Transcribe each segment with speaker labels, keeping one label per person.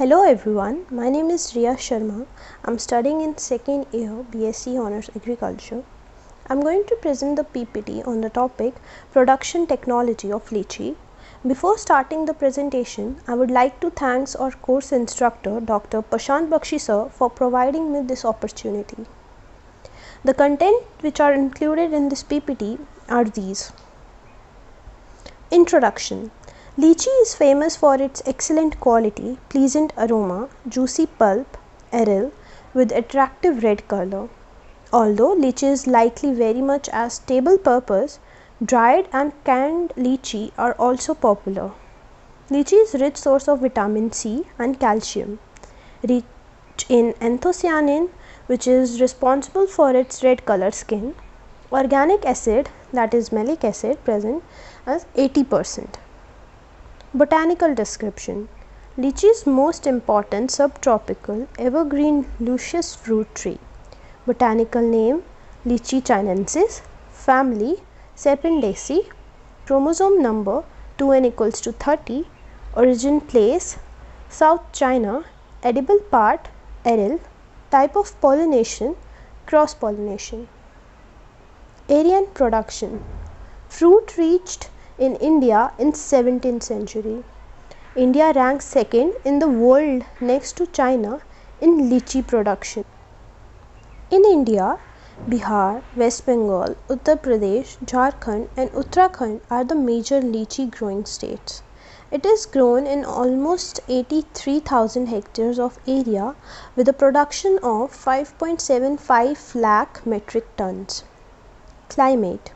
Speaker 1: Hello everyone, my name is Riya Sharma. I'm studying in second year BSc Honors Agriculture. I'm going to present the PPT on the topic Production Technology of Lychee. Before starting the presentation, I would like to thank our course instructor Dr. Parshant Bakshi sir for providing me this opportunity. The content which are included in this PPT are these. Introduction Lychee is famous for its excellent quality, pleasant aroma, juicy pulp, aril with attractive red color. Although lychee is likely very much as table purpose, dried and canned lychee are also popular. Lychee is rich source of vitamin C and calcium, rich in anthocyanin which is responsible for its red color skin, organic acid that is malic acid present as 80 percent. Botanical description Lychee's most important subtropical evergreen luscious fruit tree. Botanical name Litchi chinensis. Family Sapindaceae. Chromosome number 2n equals to 30. Origin place South China. Edible part aril. Type of pollination cross pollination. Area and production Fruit reached in India in 17th century. India ranks second in the world next to China in lychee production. In India, Bihar, West Bengal, Uttar Pradesh, Jharkhand and Uttarakhand are the major lychee growing states. It is grown in almost 83,000 hectares of area with a production of 5.75 lakh metric tons. Climate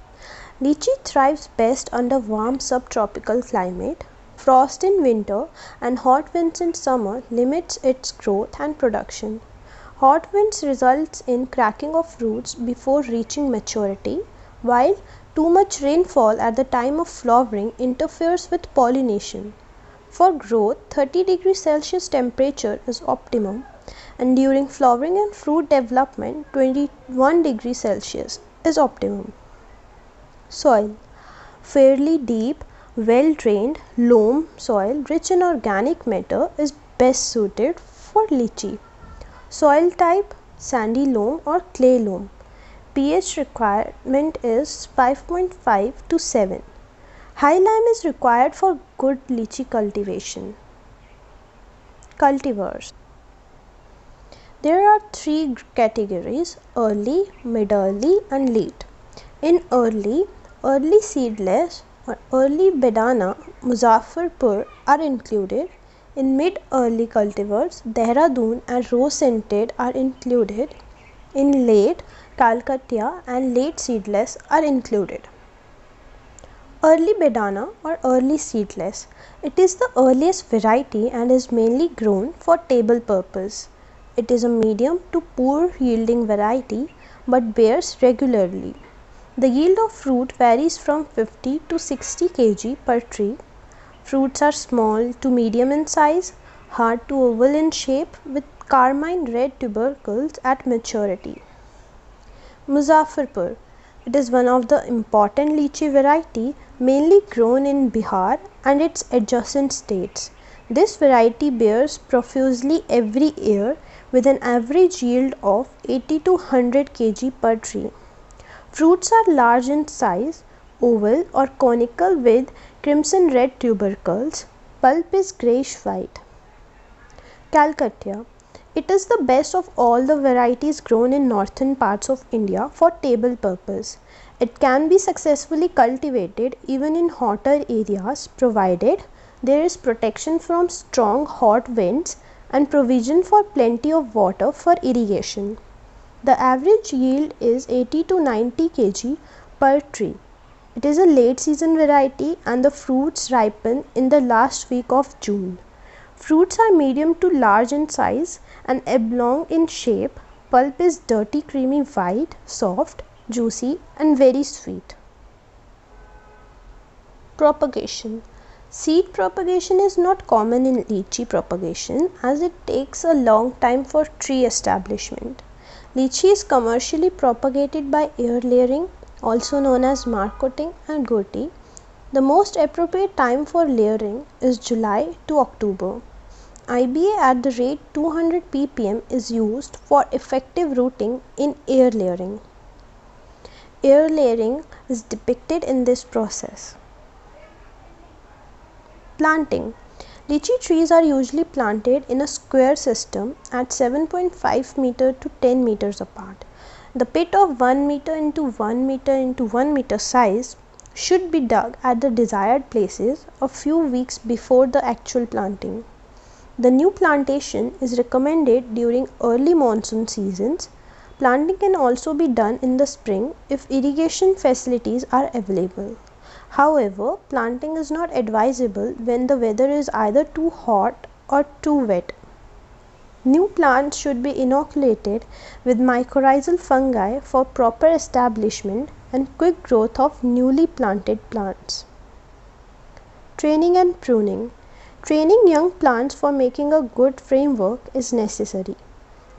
Speaker 1: Lychee thrives best under warm subtropical climate. Frost in winter and hot winds in summer limits its growth and production. Hot winds results in cracking of roots before reaching maturity, while too much rainfall at the time of flowering interferes with pollination. For growth, 30 degrees Celsius temperature is optimum and during flowering and fruit development 21 degrees Celsius is optimum. Soil Fairly deep, well drained loam soil rich in organic matter is best suited for lychee. Soil type sandy loam or clay loam. pH requirement is 5.5 to 7. High lime is required for good lychee cultivation. Cultivars There are three categories early, mid early and late. In early, early seedless or early Bedana Muzaffarpur are included. In mid early cultivars, Dehradun and rose scented are included. In late, Calcutta and late seedless are included. Early Bedana or early seedless. It is the earliest variety and is mainly grown for table purpose. It is a medium to poor yielding variety but bears regularly. The yield of fruit varies from 50 to 60 kg per tree. Fruits are small to medium in size, hard to oval in shape with carmine red tubercles at maturity. Muzaffarpur it is one of the important lychee variety mainly grown in Bihar and its adjacent states. This variety bears profusely every year with an average yield of 80 to 100 kg per tree. Fruits are large in size, oval or conical with crimson red tubercles. Pulp is greyish white. Calcutta. It is the best of all the varieties grown in northern parts of India for table purpose. It can be successfully cultivated even in hotter areas provided there is protection from strong hot winds and provision for plenty of water for irrigation. The average yield is 80 to 90 kg per tree. It is a late season variety and the fruits ripen in the last week of June. Fruits are medium to large in size and oblong in shape. Pulp is dirty creamy white, soft, juicy and very sweet. Propagation Seed propagation is not common in lychee propagation as it takes a long time for tree establishment. Lychee is commercially propagated by air layering, also known as marcoting and goti. The most appropriate time for layering is July to October. IBA at the rate 200 ppm is used for effective rooting in air layering. Air layering is depicted in this process. Planting Lychee trees are usually planted in a square system at 7.5 meter to 10 meters apart. The pit of 1 meter into 1 meter into 1 meter size should be dug at the desired places a few weeks before the actual planting. The new plantation is recommended during early monsoon seasons. Planting can also be done in the spring if irrigation facilities are available. However, planting is not advisable when the weather is either too hot or too wet. New plants should be inoculated with mycorrhizal fungi for proper establishment and quick growth of newly planted plants. Training and pruning. Training young plants for making a good framework is necessary.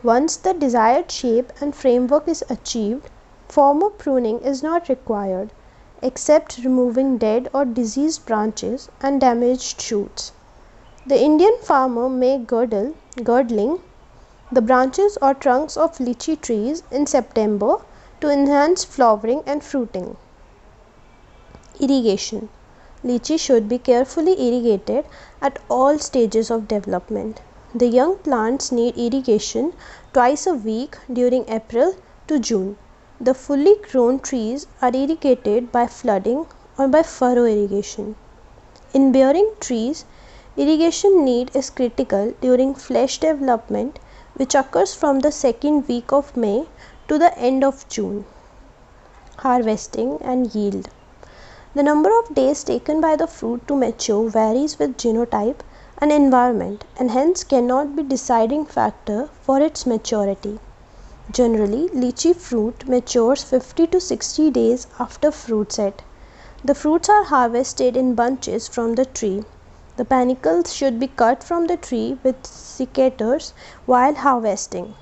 Speaker 1: Once the desired shape and framework is achieved, formal pruning is not required except removing dead or diseased branches and damaged shoots. The Indian farmer may girdle, girdling the branches or trunks of lychee trees in September to enhance flowering and fruiting. Irrigation Lychee should be carefully irrigated at all stages of development. The young plants need irrigation twice a week during April to June. The fully grown trees are irrigated by flooding or by furrow irrigation. In bearing trees, irrigation need is critical during flesh development which occurs from the second week of May to the end of June. Harvesting and yield. The number of days taken by the fruit to mature varies with genotype and environment and hence cannot be deciding factor for its maturity. Generally, lychee fruit matures 50 to 60 days after fruit set. The fruits are harvested in bunches from the tree. The panicles should be cut from the tree with secateurs while harvesting.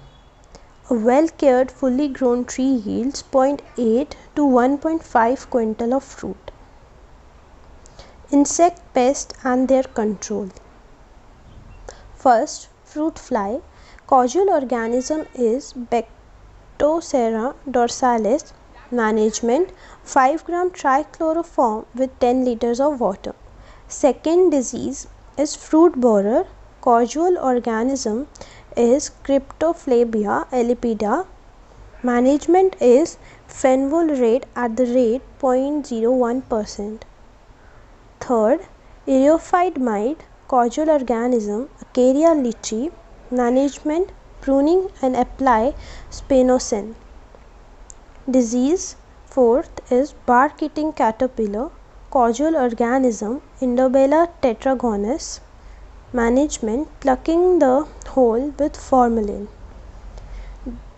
Speaker 1: A well cared fully grown tree yields 0.8 to 1.5 quintal of fruit. Insect pests and their control. First, fruit fly Causal organism is Bactrocera dorsalis. Management 5 gram trichloroform with 10 liters of water. Second disease is fruit borer. Causal organism is Cryptophlebia illepida. Management is fenvalerate at the rate 0.01%. Third, Eriophyid mite, causal organism, Aceria management, pruning and apply spinosyn. Disease fourth is bark eating caterpillar, causal organism Indarbela tetragonus. Management plucking the hole with formalin.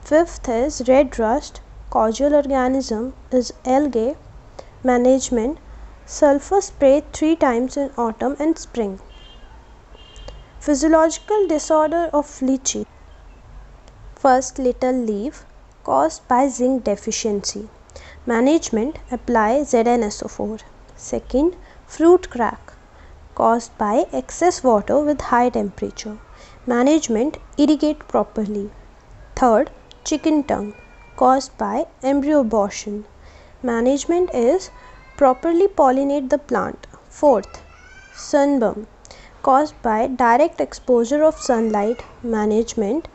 Speaker 1: Fifth is red rust, causal organism is algae. Management sulfur spray three times in autumn and spring. Physiological disorder of lychee. First, little leaf caused by zinc deficiency. Management apply ZnSO4. Second, fruit crack caused by excess water with high temperature. Management irrigate properly. Third, chicken tongue caused by embryo abortion. Management is properly pollinate the plant. Fourth, sunburn caused by direct exposure of sunlight management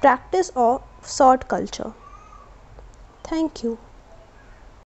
Speaker 1: practice of sod culture. Thank you.